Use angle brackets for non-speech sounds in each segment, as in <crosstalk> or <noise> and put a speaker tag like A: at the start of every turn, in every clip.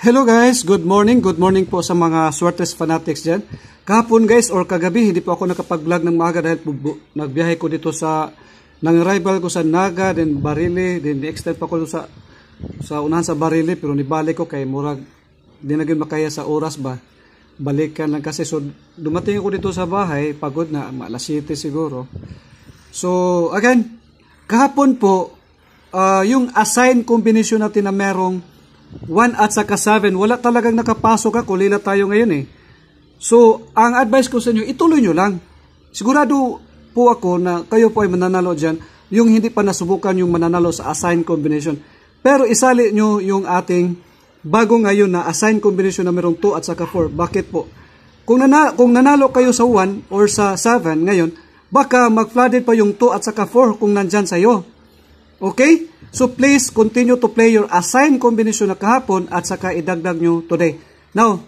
A: Hello guys, good morning. Good morning po sa mga Swertes fanatics dyan. Kahapon guys or kagabi, hindi po ako nakapag-vlog ng maaga dahil nagbiyahe ko dito sa nang rival ko sa Naga, then Barili, then extend pa ko sa sa unahan sa Barili pero nibalik ko kay murag di na makaya sa oras ba. Balikan lang kasi so dumating ako dito sa bahay, pagod na, alas 7 siguro. So again, kahapon po uh, yung assign combination natin na merong 1 at saka 7, wala talagang nakapasok ako, lila tayo ngayon eh. So, ang advice ko sa inyo, ituloy nyo lang. Sigurado po ako na kayo po ay mananalo dyan, yung hindi pa nasubukan yung mananalo sa assign combination. Pero isali nyo yung ating bago ngayon na assign combination na merong 2 at saka 4. Bakit po? Kung, nana, kung nanalo kayo sa 1 or sa 7 ngayon, baka mag-flooded pa yung 2 at saka 4 kung nandyan sa'yo. Okay? So please continue to play your assigned combination na kahapon at saka idagdag nyo today. Now,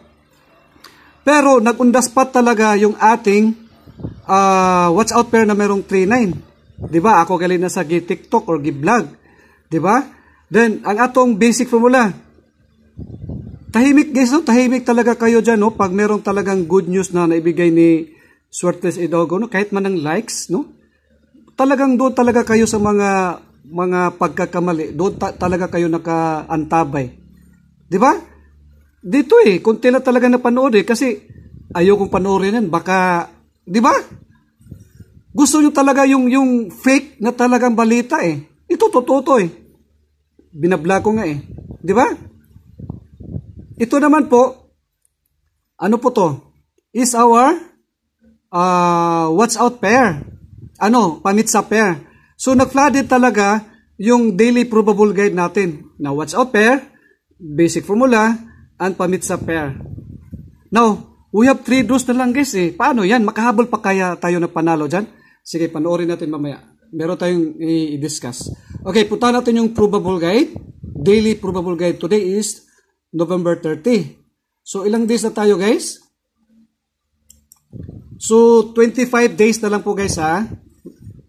A: pero nagundas pa talaga yung ating uh, watch out pair na merong 3-9. Diba? Ako galing na sa TikTok or gi-vlog. Diba? Then, ang atong basic formula. Tahimik guys, no? tahimik talaga kayo dyan, no? Pag merong talagang good news na naibigay ni Swertes Idogo, no? kahit man ng likes, no? Talagang doon talaga kayo sa mga mga pagkakamali, doon ta- talaga kayo nakaantabay. Di ba? Dito eh, kunti na talaga napanood eh, kasi ayaw kong panoorin yan, baka, di ba? Gusto nyo talaga yung, yung fake na talagang balita eh. Ito totoo to eh. Binabla ko nga eh. Di ba? Ito naman po, ano po to? Is our uh, watch out pair. Ano? Pamitsa pair. So nag-flooded talaga yung daily probable guide natin. Now, watch out pair, basic formula, and pamit sa pair. Now, we have three draws na lang guys eh. Paano yan? Makahabol pa kaya tayo na panalo dyan? Sige, panoorin natin mamaya. Meron tayong i-discuss. Okay, punta natin yung probable guide. Daily probable guide today is November 30. So, ilang days na tayo guys? So, 25 days na lang po guys ha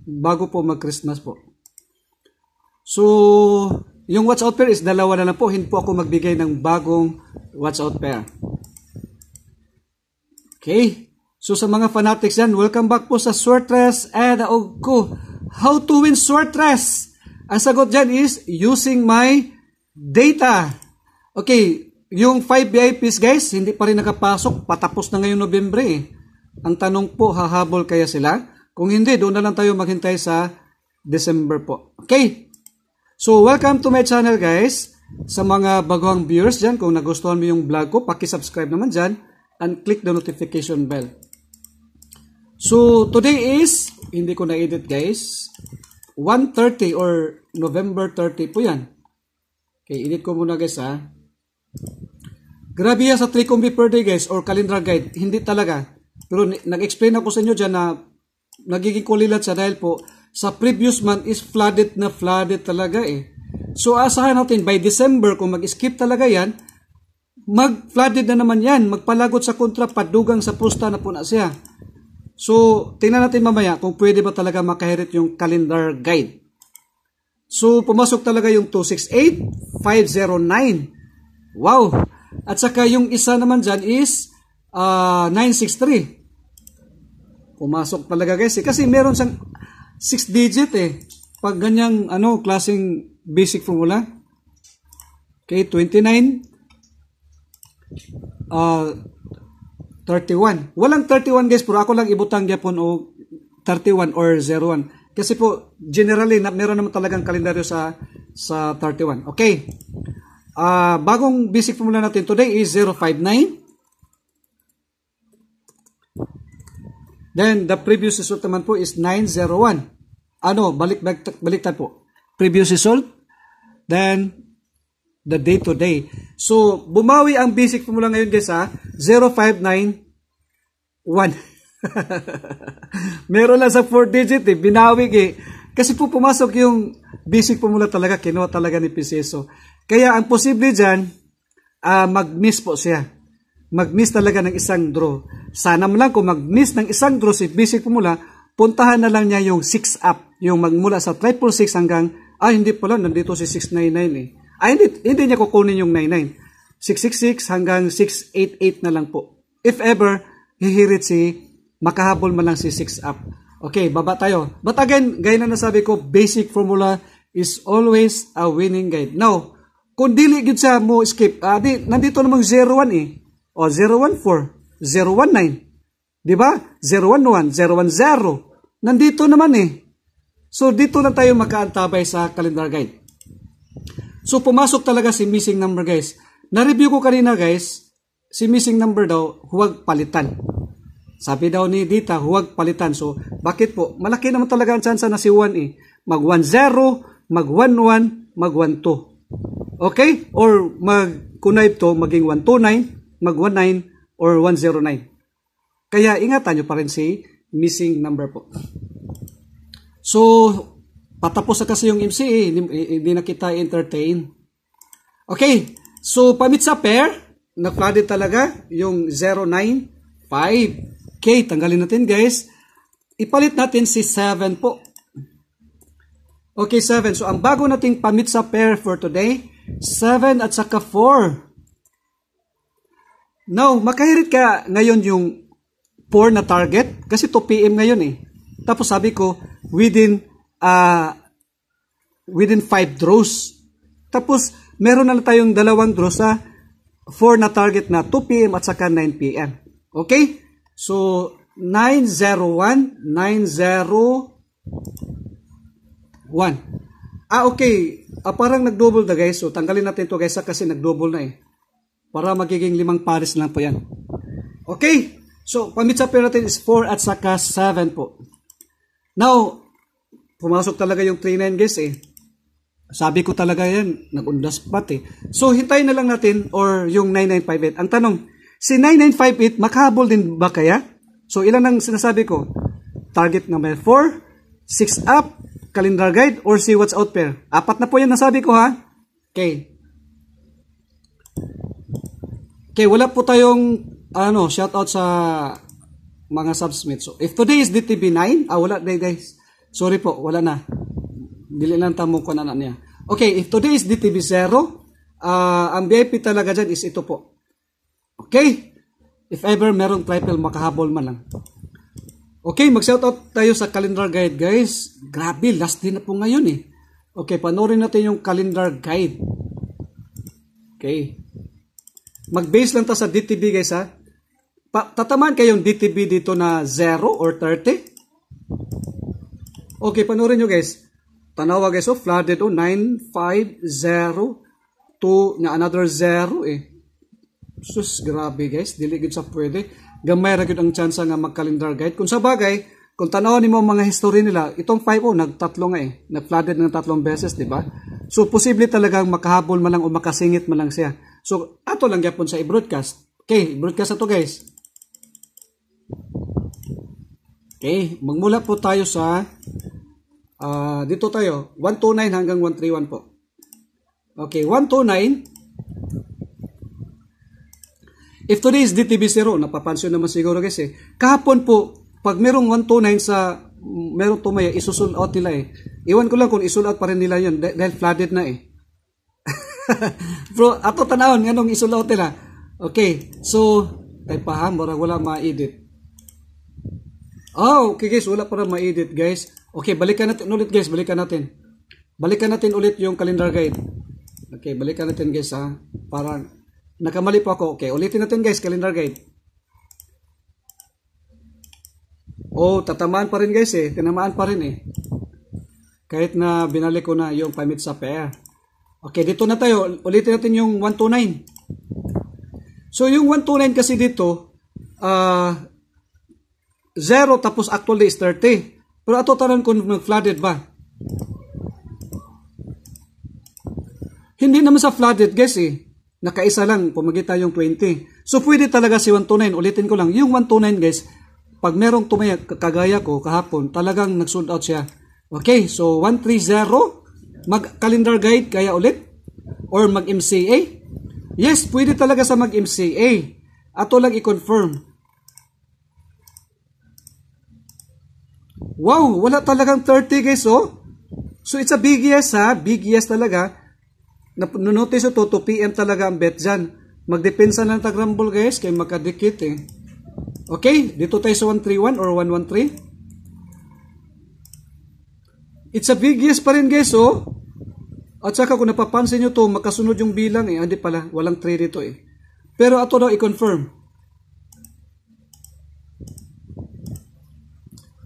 A: bago po mag-Christmas po. So, yung watch out pair is dalawa na lang po. Hindi po ako magbigay ng bagong watch out pair. Okay. So sa mga fanatics yan, welcome back po sa Swertres and ko. How to win Swertres? Ang sagot dyan is using my data. Okay, yung 5 VIPs guys, hindi pa rin nakapasok. Patapos na ngayon Nobyembre eh. Ang tanong po, hahabol kaya sila? Kung hindi, doon na lang tayo maghintay sa December po. Okay? So, welcome to my channel guys. Sa mga baguhang viewers dyan, kung nagustuhan mo yung vlog ko, paki-subscribe naman dyan and click the notification bell. So, today is, hindi ko na-edit guys, 1.30 or November 30 po yan. Okay, edit ko muna guys ha. Grabe yan sa 3 combi per day guys or calendar guide. Hindi talaga. Pero nag-explain ako sa inyo dyan na nagiging kulilat siya dahil po sa previous month is flooded na flooded talaga eh. So asahan natin by December kung mag-skip talaga yan, mag-flooded na naman yan, magpalagot sa kontra, padugang sa pusta na po na siya. So, tingnan natin mamaya kung pwede ba talaga makahirit yung calendar guide. So, pumasok talaga yung 268, 509. Wow! At saka yung isa naman dyan is uh, ah, 963. Pumasok talaga guys eh. Kasi meron siyang 6 digit eh. Pag ganyang ano, klaseng basic formula. Okay, 29 uh, 31. Walang 31 guys, pero ako lang ibutang gyapon o 31 or 01. Kasi po, generally, na, meron naman talagang kalendaryo sa sa 31. Okay. Uh, bagong basic formula natin today is 059 Then, the previous result naman po is 901. Ano, balik, balik, baliktad po. Previous result, then, the day to day. So, bumawi ang basic formula ngayon guys ha, 0591. <laughs> Meron lang sa 4 digit eh, binawig eh. Kasi po pumasok yung basic formula talaga, kinuha talaga ni Piseso. Kaya ang posible dyan, uh, mag-miss po siya mag-miss talaga ng isang draw. Sana mo lang kung mag-miss ng isang draw si basic formula, puntahan na lang niya yung 6 up, yung magmula sa triple 6 hanggang, ah hindi pala, nandito si 699 eh. Ah hindi, hindi niya kukunin yung 99. 666 hanggang 688 na lang po. If ever, hihirit si makahabol man lang si 6 up. Okay, baba tayo. But again, gaya na nasabi ko, basic formula is always a winning guide. Now, kung dili gid sa mo skip, ah, di, nandito namang 01 eh. O, 014, 019. Di ba? 011, 010. Nandito naman eh. So, dito na tayo makaantabay sa calendar guide. So, pumasok talaga si missing number guys. Na-review ko kanina guys, si missing number daw, huwag palitan. Sabi daw ni Dita, huwag palitan. So, bakit po? Malaki naman talaga ang chance na si 1 eh. Mag 1-0, mag 1-1, mag 1-2. Okay? Or mag kunay to, maging 129, mag 19, or 109. Kaya ingatan nyo pa rin si missing number po. So, patapos na kasi yung MCA, hindi, hindi na kita entertain. Okay, so pamit sa pair, na-flooded talaga yung 095. Okay, tanggalin natin guys. Ipalit natin si 7 po. Okay, 7. So, ang bago nating pamit sa pair for today, 7 at saka 4. Now, makahirit ka ngayon yung 4 na target kasi 2 p.m. ngayon eh. Tapos sabi ko, within uh, within 5 draws. Tapos, meron na tayong dalawang draws sa 4 na target na 2 p.m. at saka 9 p.m. Okay? So, 901, 901. Ah, okay. Ah, parang nag-double na guys. So, tanggalin natin to guys kasi nag-double na eh. Para magiging limang pares lang po yan. Okay. So, pamit sa pair natin is 4 at saka 7 po. Now, pumasok talaga yung 39 guys eh. Sabi ko talaga yan, nag-undas pat eh. So, hintayin na lang natin or yung 9958. Ang tanong, Si 9958, makahabol din ba kaya? So, ilan ang sinasabi ko? Target number 4, 6 up, calendar guide, or see what's out pair. Apat na po yan nasabi ko ha. Okay. Okay, wala po tayong ano, shout out sa mga subsmit. So, if today is DTB 9, ah, wala day guys. Sorry po, wala na. Dili lang tamo ko na niya. Okay, if today is DTB 0, uh, ang VIP talaga dyan is ito po. Okay? If ever merong triple, makahabol man lang. Okay, mag-shoutout tayo sa calendar guide, guys. Grabe, last day na po ngayon eh. Okay, panoorin natin yung calendar guide. Okay. Mag-base lang ta sa DTB, guys, ha? Pa tatamaan kayong DTB dito na 0 or 30. Okay, panoorin nyo, guys. Tanawa, guys, oh, flooded, oh, 9, 5, 0, 2, na another 0, eh. Sus, grabe guys, dili gid sa pwede. Gamay ra gid ang chance nga mag-calendar guide. Kung sa bagay, kung tanaw nimo mga history nila, itong 5 oh, nagtatlo nga eh. Nag-flooded ng tatlong beses, di ba? So, posible talagang makahabol man lang o makasingit man lang siya. So, ato lang gyapon sa i-broadcast. Okay, i-broadcast ato guys. Okay, magmula po tayo sa uh, dito tayo, 129 hanggang 131 po. Okay, 129 If today is DTB0, napapansin naman siguro guys eh. Kahapon po, pag merong 129 sa merong tumaya, isusul out nila eh. Iwan ko lang kung isul out pa rin nila yun dahil flooded na eh. <laughs> Bro, ato tanawon nganong isul out nila. Okay, so kay paham bara wala ma-edit. Oh, okay guys, wala pa rin ma-edit guys. Okay, balikan natin ulit guys, balikan natin. Balikan natin ulit yung calendar guide. Okay, balikan natin guys ha. Para Nakamali po ako. Okay, ulitin natin guys, calendar guide. Oh, tatamaan pa rin guys eh. Tinamaan pa rin eh. Kahit na binalik ko na yung pamit sa pair. Okay, dito na tayo. Ulitin natin yung 129. So, yung 129 kasi dito, uh, 0 tapos actually is 30. Pero ato taran kung flooded ba? Hindi naman sa flooded guys eh nakaisa lang, pumagita yung 20. So, pwede talaga si 129. Ulitin ko lang, yung 129 guys, pag merong tumaya, kagaya ko kahapon, talagang nag-sold out siya. Okay, so 130, mag-calendar guide kaya ulit? Or mag-MCA? Yes, pwede talaga sa mag-MCA. Ato lang i-confirm. Wow, wala talagang 30 guys, oh. So, it's a big yes, ha? Big yes talaga. Nanotice ito, 2 p.m. talaga ang bet dyan. Magdepensa ng tagrambol guys, kay magkadikit eh. Okay, dito tayo sa 131 or 113. It's a big yes pa rin guys, oh. At saka kung napapansin nyo to, makasunod yung bilang eh. Hindi pala, walang 3 dito eh. Pero ato daw i-confirm.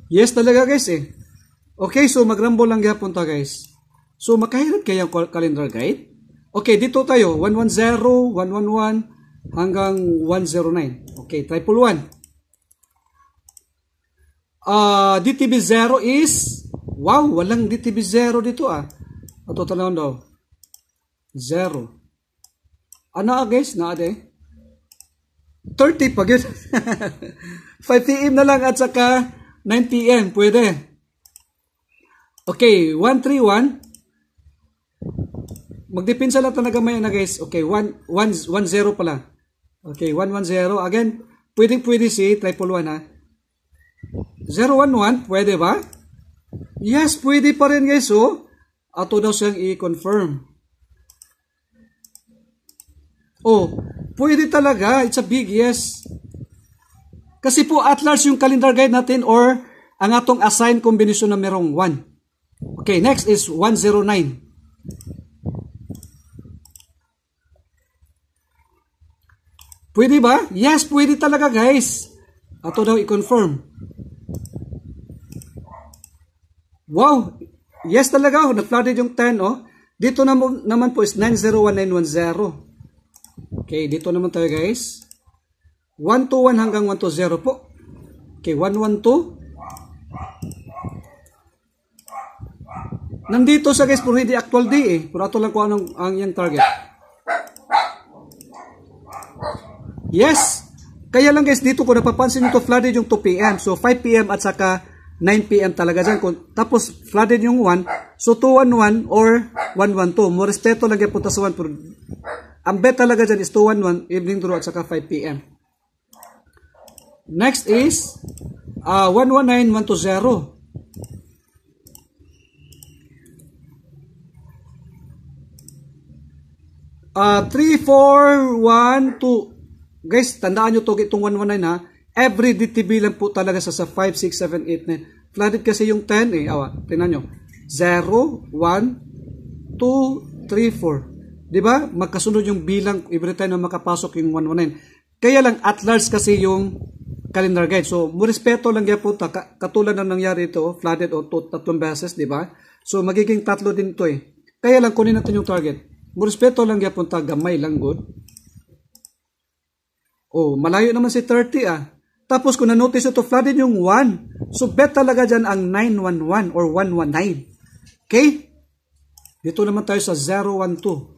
A: Yes talaga guys eh. Okay, so magrambol lang gyapon ta guys. So makahirap kaya ang calendar guide? Okay, dito tayo. 110, 111, hanggang 109. Okay, triple 1. Uh, DTB 0 is, wow, walang DTB 0 dito ah. Ato tanawon daw. 0. Ano ah guys? Na ade? 30 pag yun. 5 p.m. na lang at saka 9 p.m. Pwede. Okay, 131. Magdepensa lang talaga may na guys. Okay, 1 1 1 0 pala. Okay, 1 1 0. Again, pwedeng pwede si triple 1 ha. 0 1 1, pwede ba? Yes, pwede pa rin guys oh. Ato daw siyang i-confirm. Oh, pwede talaga. It's a big yes. Kasi po at large yung calendar guide natin or ang atong assigned combination na merong 1. Okay, next is 109. Pwede ba? Yes, pwede talaga guys. Ato daw i-confirm. Wow! Yes talaga, oh, nag-flooded yung 10, oh. Dito naman, naman po is 901910. Okay, dito naman tayo guys. 121 hanggang 120 po. Okay, 112. Nandito sa guys, pero hindi actual day eh. Pero ato lang kung anong ang yung target. Yes! Kaya lang guys, dito ko napapansin nyo to flooded yung 2 p.m. So 5 p.m. at saka 9 p.m. talaga dyan. Tapos flooded yung 1. So 211 or 112. Mo respeto lang yung punta sa 1. Pero ang bet talaga dyan is 211 evening draw at saka 5 p.m. Next is uh, 119 120. Uh, 3, 4, 1, 2. Guys, tandaan nyo to, itong 119 ha. Every DTB lang po talaga sa, sa 5, 6, 7, 8, 9. Flooded kasi yung 10 eh. Awa, tingnan nyo. 0, 1, 2, 3, 4. Diba? Magkasunod yung bilang every time na makapasok yung 119. Kaya lang at large kasi yung calendar guide. So, mo respeto lang yan po ta, katulad ng nangyari ito, flooded o tatlong beses, di ba? So, magiging tatlo din to eh. Kaya lang kunin natin yung target. Murespeto lang gyapon ta gamay lang gud. Oh, malayo naman si 30 ah. Tapos kung na-notice ito, flooded yung 1. So bet talaga dyan ang 911 or 119. Okay? Dito naman tayo sa 012.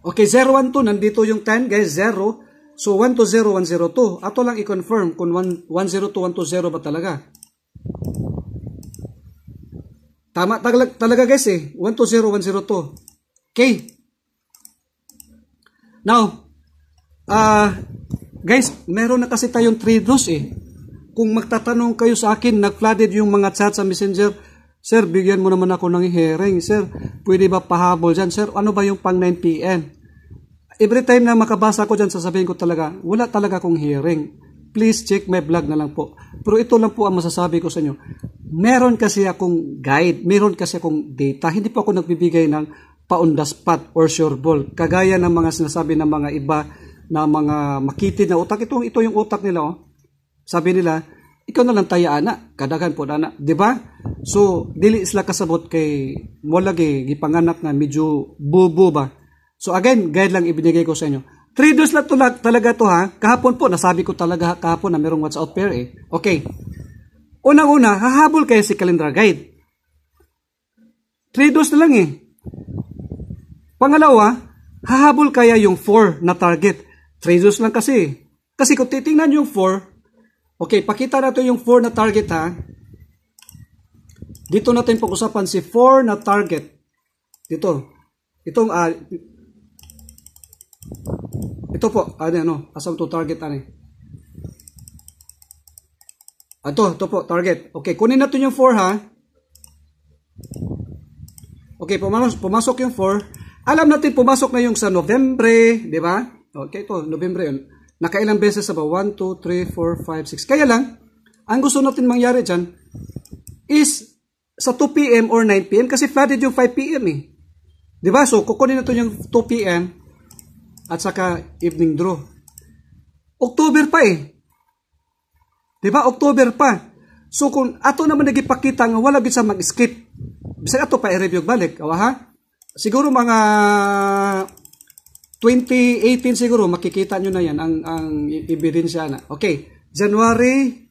A: Okay, 012, nandito yung 10, guys, 0. So, 120, 102. Ato lang i-confirm kung 102, 120 ba talaga. Tama talaga, talaga guys eh. 120102. Okay. Now, uh, guys, meron na kasi tayong trade loss eh. Kung magtatanong kayo sa akin, nag-flooded yung mga chat sa messenger, Sir, bigyan mo naman ako ng hearing. Sir, pwede ba pahabol dyan? Sir, ano ba yung pang 9pm? Every time na makabasa ko dyan, sasabihin ko talaga, wala talaga akong hearing please check my vlog na lang po. Pero ito lang po ang masasabi ko sa inyo. Meron kasi akong guide, meron kasi akong data. Hindi po ako nagbibigay ng pa-on the spot or sure ball. Kagaya ng mga sinasabi ng mga iba na mga makitid na utak. Ito, ito yung utak nila. Oh. Sabi nila, ikaw na lang taya ana, kadagan po na, di ba? So, dili sila kasabot kay mo lagi gipanganak na medyo bubo ba. So again, guide lang ibinigay ko sa inyo. Traders lang tulag, talaga to ha. Kahapon po, nasabi ko talaga kahapon na merong out pair eh. Okay. Unang-una, hahabol kayo si calendar guide. Traders na lang eh. Pangalawa, hahabol kaya yung 4 na target. Traders lang kasi. Kasi kung titingnan yung 4, okay, pakita natin yung 4 na target ha. Dito natin pag-usapan si 4 na target. Dito. Itong uh, ito po, ano, ano, asam to target, ano Ito, ito po, target. Okay, kunin natin yung 4 ha. Okay, pumasok, pumasok yung 4. Alam natin, pumasok na yung sa November, di ba? Okay, ito, November yun. Nakailang beses sa ba? 1, 2, 3, 4, 5, 6. Kaya lang, ang gusto natin mangyari dyan is sa 2 p.m. or 9 p.m. kasi flooded yung 5 p.m. eh. Ba? So, kukunin natin yung 2 p.m. at saka evening draw. October pa eh. Ba? October pa. So, kung ato naman nagipakita nga wala gid sa mag-skip. Bisag ato pa i-review balik. Awa ha? Siguro mga 2018 siguro makikita nyo na yan ang, ang ebidensya na. Okay. January,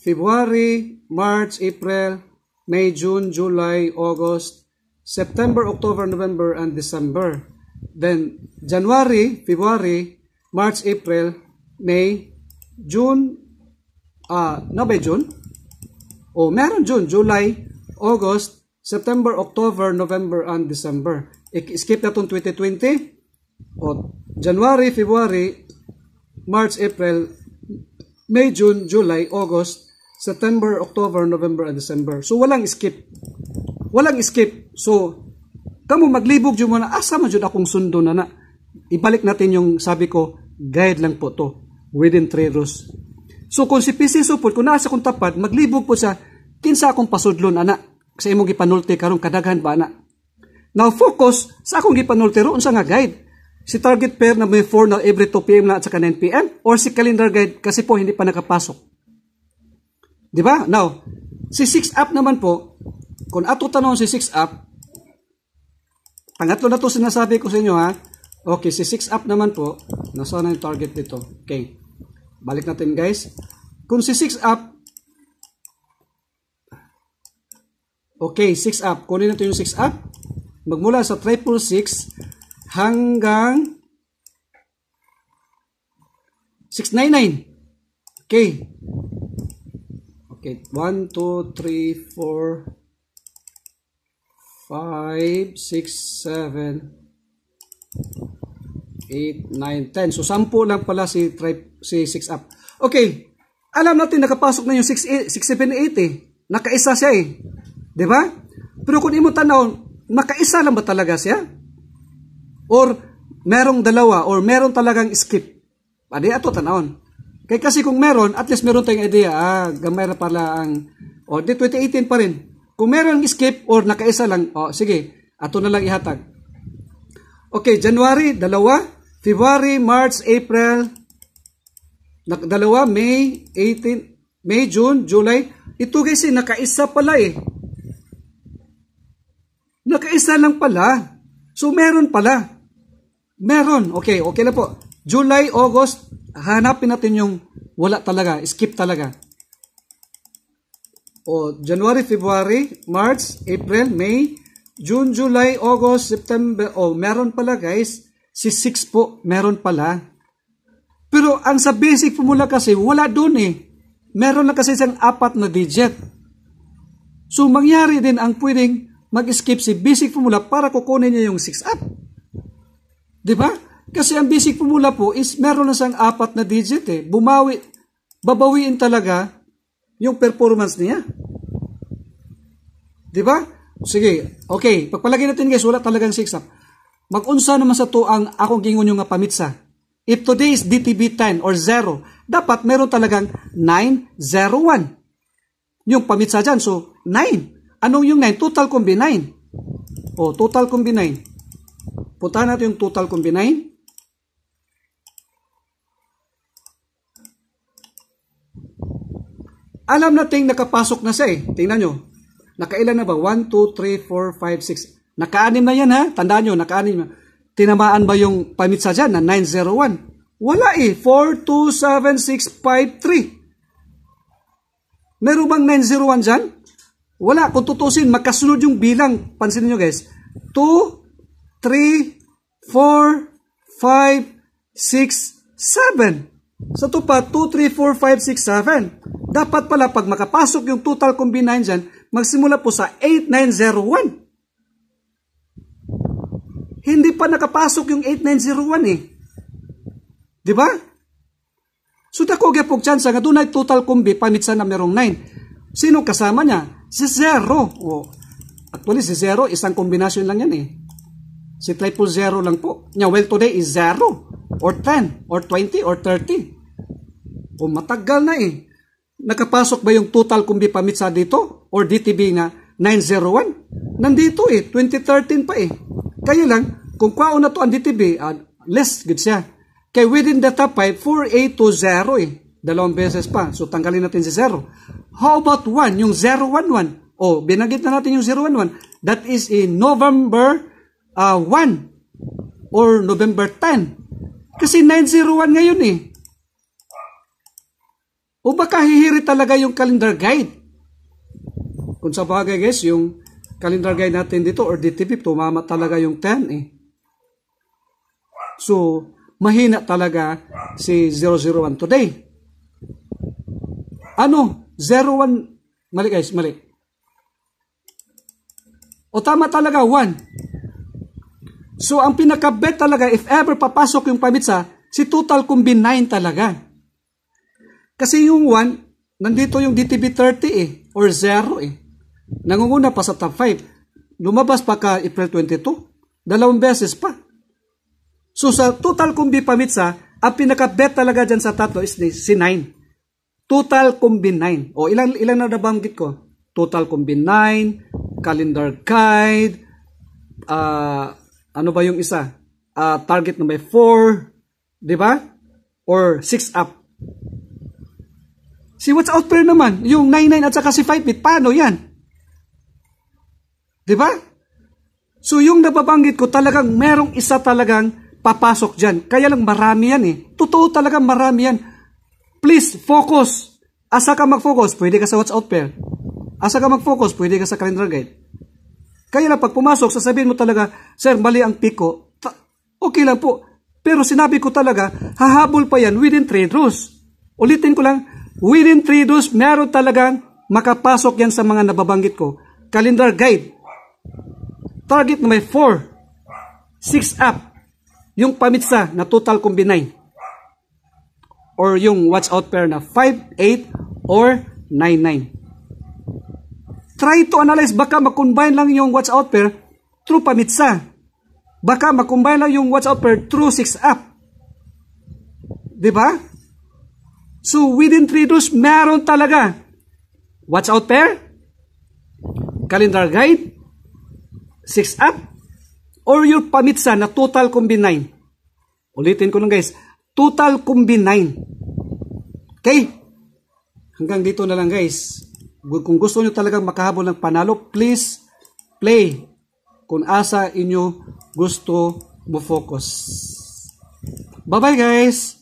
A: February, March, April, May, June, July, August, September, October, November, and December. Then, January, February, March, April, May, June, ah, uh, na ba June? Oh, meron June, July, August, September, October, November, and December. I-skip na itong 2020. O, January, February, March, April, May, June, July, August, September, October, November, and December. So, walang skip. Walang skip. So, kamo maglibog yung muna, asa man akong sundo na na. Ibalik natin yung sabi ko, guide lang po to within 3 rows. So, kung si PC support, kung nasa kong tapat, maglibog po sa kinsa akong pasudlon, ana. Sa imong gipanulti karon kadaghan ba, ana. Now, focus sa akong gipanulti ro, unsa nga guide. Si target pair na may 4 na every 2 p.m. na at saka 9 p.m. or si calendar guide kasi po hindi pa nakapasok. Di ba? Now, si 6 up naman po, kung ato tanong si 6 up, pangatlo na to sinasabi ko sa inyo ha. Okay, si 6 up naman po, nasa na yung target dito. Okay. Balik natin guys. Kung si 6 up, okay, 6 up. Kunin natin yung 6 up. Magmula sa triple 6 hanggang 699. Okay. Okay, 1, 2, 3, 4, 5, 6, 7, 8, 9, 10. So, 10 lang pala si, tri- si 6 up. Okay, alam natin nakapasok na yung 6, 6 7, 8 eh. Nakaisa siya eh. Di ba? Pero kung imo tanaw, nakaisa lang ba talaga siya? Or merong dalawa or meron talagang skip? Adi ato tanawon. Kaya kasi kung meron, at least meron tayong idea, ah, gamay na pala ang, o, oh, di 2018 pa rin. Kung meron skip or nakaisa lang, o, oh, sige, ato na lang ihatag. Okay, January, dalawa. February, March, April, dalawa, May, 18, May, June, July. Ito kasi nakaisa pala eh. Nakaisa lang pala. So, meron pala. Meron. Okay, okay na po. July, August, hanapin natin yung wala talaga, skip talaga. O January, February, March, April, May, June, July, August, September. O meron pala guys, si 6 po, meron pala. Pero ang sa basic formula kasi, wala doon eh. Meron na kasi siyang apat na digit. So mangyari din ang pwedeng mag-skip si basic formula para kukunin niya yung 6 up. Di ba? Kasi ang basic formula po is meron na siyang apat na digit eh. Bumawi, babawiin talaga yung performance niya. Di ba? Sige, okay. Pagpalagay natin guys, wala talagang 6 up. Mag-unsa naman sa to ang akong gingon yung nga pamitsa. If today is DTB 10 or 0, dapat meron talagang 901. Yung pamitsa dyan, so 9. Anong yung 9? Total combi 9. O, total combi 9. Puntahan natin yung total combi 9. Alam nating nakapasok na siya eh. Tingnan nyo. Nakailan na ba? 1, 2, 3, 4, 5, 6. Nakaanim na yan ha. Tandaan nyo, nakaanim na. Tinamaan ba yung pamitsa dyan na 901? Wala eh. 4, 2, 7, 6, 5, 3. Meron bang 901 dyan? Wala. Kung tutusin, magkasunod yung bilang. Pansin nyo guys. 2, 3, 4, 5, 6, 7. Sa so, pa, 2, 3, 4, 5, 6, 7. Dapat pala pag makapasok yung total combine dyan, magsimula po sa 8901. Hindi pa nakapasok yung 8901 eh. Di ba? So dako gyapog chance nga dunay total combi pamitsa na merong 9. Sino kasama niya? Si 0. Oh. Actually si 0 isang kombinasyon lang yan eh. Si triple zero lang po. Nya, well, today is 0 or 10 or 20 or 30. O matagal na eh. Nakapasok ba yung total kumbi pamitsa dito? Or DTB na 901? Nandito eh, 2013 pa eh. Kaya lang, kung kwao na to ang DTB, uh, less good siya. Kaya within the top 5, 4820 eh. Dalawang beses pa. So tanggalin natin si 0. How about 1? Yung 011. O, oh, binagit na natin yung 011. That is in November uh, 1 or November 10. Kasi 901 ngayon eh. O baka hihiri talaga yung calendar guide. Kung sa bagay guys, yung calendar guide natin dito or DTP, tumama talaga yung 10 eh. So, mahina talaga si 001 today. Ano? 01, mali guys, mali. O tama talaga, 1. So, ang pinaka-bet talaga, if ever papasok yung pamitsa, si total combine 9 talaga. Kasi yung 1, nandito yung DTB 30 eh, or 0 eh. Nangunguna pa sa top 5. Lumabas pa ka April 22. Dalawang beses pa. So sa total kumbi pamitsa, ang pinaka-bet talaga dyan sa tatlo is si 9. Total kumbi 9. O ilang, ilang na nabanggit ko? Total kumbi 9, calendar guide, uh, ano ba yung isa? Uh, target number 4, di ba? Or 6 up. Si watch out pair naman, yung 99 at saka si 5 bit, paano yan? Di ba? So yung nababanggit ko talagang merong isa talagang papasok dyan. Kaya lang marami yan eh. Totoo talagang marami yan. Please, focus. Asa ka mag-focus, pwede ka sa watch out pair. Asa ka mag-focus, pwede ka sa calendar guide. Kaya lang pag pumasok, sasabihin mo talaga, Sir, mali ang piko. Okay lang po. Pero sinabi ko talaga, hahabol pa yan within trade rules. Ulitin ko lang, Within 3 days, meron talagang makapasok yan sa mga nababanggit ko. Calendar guide. Target na may 4. 6 up. Yung pamitsa na total combine. Or yung watch out pair na 5, 8, or 9, 9. Try to analyze. Baka makombine lang yung watch out pair through pamitsa. Baka makombine lang yung watch out pair through 6 up. Diba? So, within 3 days, meron talaga. Watch out pair, calendar guide, 6 up, or your pamitsa na total combine 9. Ulitin ko lang guys, total combine 9. Okay? Hanggang dito na lang guys. Kung gusto nyo talagang makahabol ng panalo, please play kung asa inyo gusto mo focus. Bye-bye guys!